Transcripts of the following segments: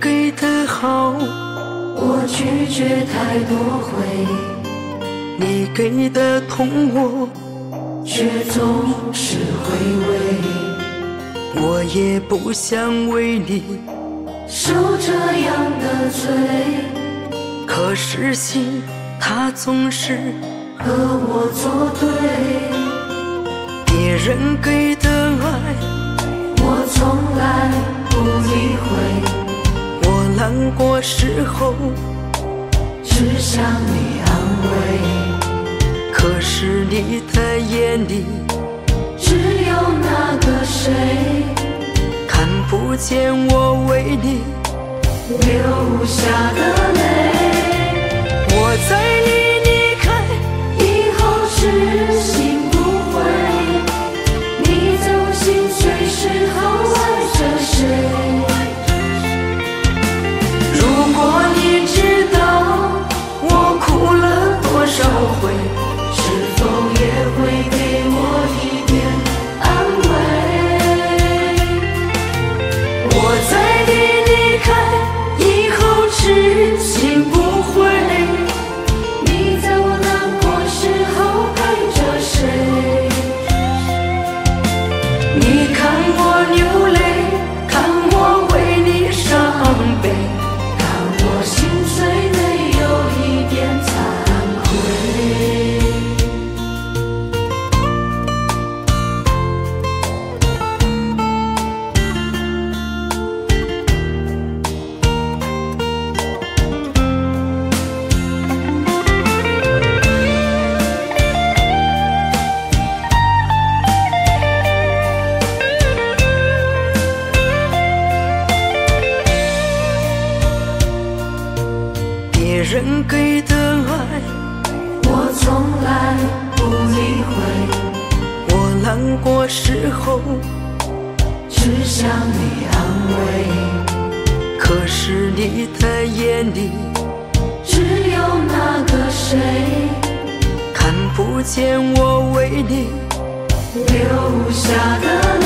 给的好我拒绝太多回忆你给的痛我却总是回味我也不想为你受这样的罪可是心它总是和我作对。别人给过时候只想你安慰。可是你的眼里只有那个谁看不见我为你流下的人给的爱，我从来不理会，我难过时候只想你安慰。可是你的眼里只有那个谁看不见我为你流下的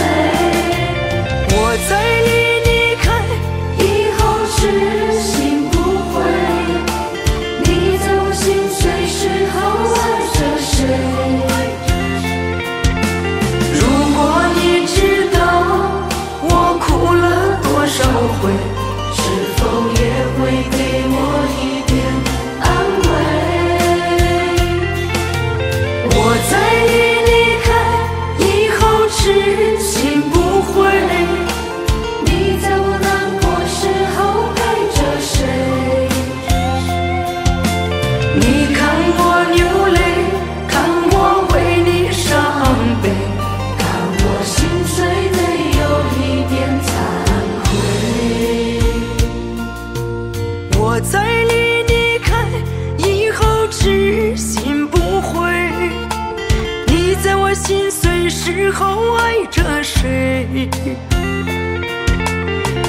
时候爱着谁？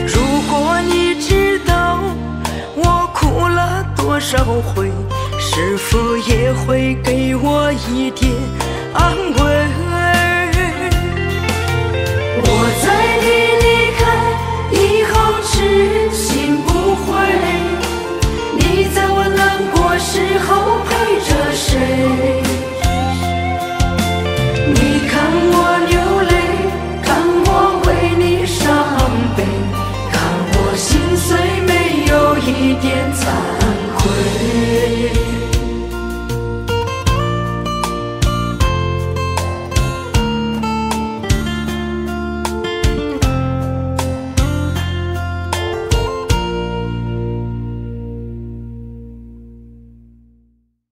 如果你知道我哭了多少回，是否也会给我一点安慰？